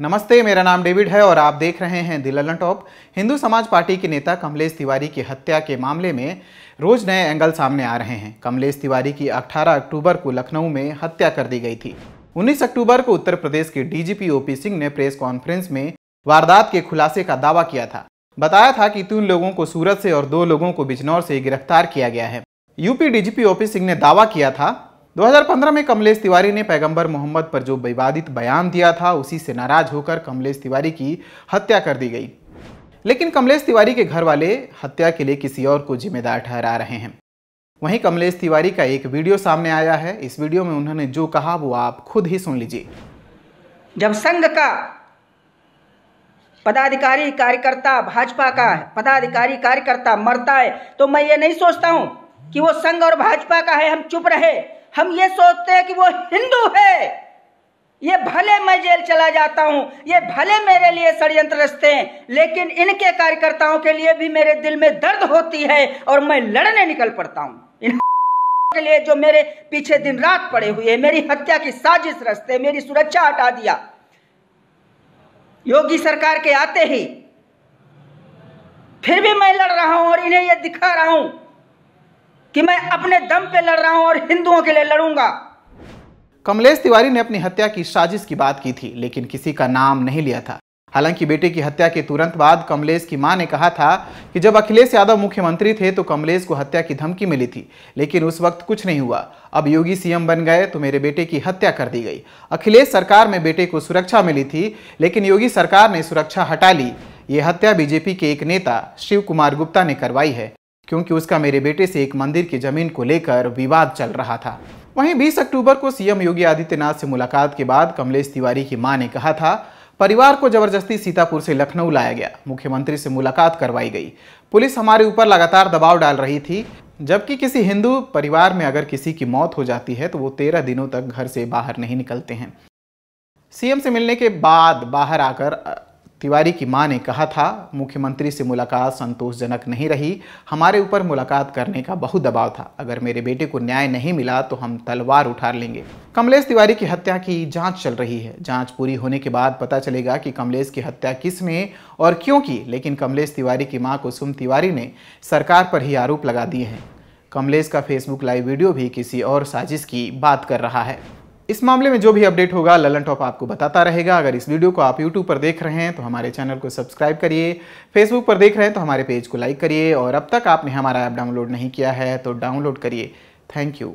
नमस्ते, मेरा नाम डेविड है और आप देख रहे हैं दिल्लन टॉप। हिंदू समाज पार्टी के नेता कमलेश तिवारी की हत्या के मामले में रोज नए एंगल सामने आ रहे हैं। कमलेश तिवारी की 18 अक्टूबर को लखनऊ में हत्या कर दी गई थी। 19 अक्टूबर को उत्तर प्रदेश के डीजीपी ओपी सिंह ने प्रेस कॉन्फ्रेंस में वारदात के खुलासे का दावा किया था। बताया था कि तीन लोगों को सूरत से और दो लोगों को बिजनौर से गिरफ़्तार किया गया है। यूपी डीजीपी ओपी सिंह ने दावा किया था 2015 में कमलेश तिवारी ने पैगंबर मोहम्मद पर जो विवादित बयान दिया था, उसी से नाराज़ होकर कमलेश तिवारी की हत्या कर दी गई। लेकिन कमलेश तिवारी के घर वाले हत्या के लिए किसी और को जिम्मेदार ठहरा रहे हैं। वहीं कमलेश तिवारी का एक वीडियो सामने आया है। इस वीडियो में उन्होंने जो कहा, वो आप खुद ही सुन लीजिए। जब संघ का पदाधिकारी कार्यकर्ता, भाजपा का पदाधिकारी कार्यकर्ता मरता है तो मैं ये नहीं सोचता हूँ कि वो संघ और भाजपा का है, हम चुप रहे। हम ये सोचते हैं कि वो हिंदू है। ये भले मैं जेल चला जाता हूँ, ये भले मेरे लिए षडयंत्र रचते हैं, लेकिन इनके कार्यकर्ताओं के लिए भी मेरे दिल में दर्द होती है और मैं लड़ने निकल पड़ता हूँ। इन के लिए जो मेरे पीछे दिन रात पड़े हुए हैं, मेरी हत्या की साजिश रचते, मेरी सुरक्षा हटा दिया। योगी सरकार के आते ही फिर भी मैं लड़ रहा हूँ और इन्हें यह दिखा रहा हूँ। कि मैं अपने दम पे लड़ रहा हूँ और हिंदुओं के लिए लड़ूँगा। कमलेश तिवारी ने अपनी हत्या की साजिश की बात की थी, लेकिन किसी का नाम नहीं लिया था। हालाँकि बेटे की हत्या के तुरंत बाद कमलेश की माँ ने कहा था कि जब अखिलेश यादव मुख्यमंत्री थे तो कमलेश को हत्या की धमकी मिली थी, लेकिन उस वक्त कुछ नहीं हुआ। अब योगी सीएम बन गए तो मेरे बेटे की हत्या कर दी गई। अखिलेश सरकार में बेटे को सुरक्षा मिली थी, लेकिन योगी सरकार ने सुरक्षा हटा ली। ये हत्या बीजेपी के एक नेता शिव कुमार गुप्ता ने करवाई है। क्योंकि उसका मेरे बेटे से एक मंदिर की ज़मीन को लेकर विवाद चल रहा था। वहीं 20 अक्टूबर को सीएम योगी आदित्यनाथ से मुलाकात के बाद कमलेश तिवारी की माँ ने कहा था, परिवार को ज़बरदस्ती सीतापुर से लखनऊ लाया गया। मुख्यमंत्री से मुलाकात करवाई गई। पुलिस हमारे ऊपर लगातार दबाव डाल रही थी, जबकि किसी हिंदू परिवार में अगर किसी की मौत हो जाती है तो वो तेरह दिनों तक घर से बाहर नहीं निकलते हैं। सीएम से मिलने के बाद बाहर आकर तिवारी की माँ ने कहा था, मुख्यमंत्री से मुलाकात संतोषजनक नहीं रही। हमारे ऊपर मुलाकात करने का बहुत दबाव था। अगर मेरे बेटे को न्याय नहीं मिला तो हम तलवार उठा लेंगे। कमलेश तिवारी की हत्या की जाँच चल रही है। जाँच पूरी होने के बाद पता चलेगा कि कमलेश की हत्या किसने और क्यों की। लेकिन कमलेश तिवारी की माँ कुसुम तिवारी ने सरकार पर ही आरोप लगा दिए हैं। कमलेश का फेसबुक लाइव वीडियो भी किसी और साजिश की बात कर रहा है। इस मामले में जो भी अपडेट होगा, ललन टॉप आपको बताता रहेगा। अगर इस वीडियो को आप यूट्यूब पर देख रहे हैं तो हमारे चैनल को सब्सक्राइब करिए। फेसबुक पर देख रहे हैं तो हमारे पेज को लाइक करिए। और अब तक आपने हमारा ऐप डाउनलोड नहीं किया है तो डाउनलोड करिए। Thank you.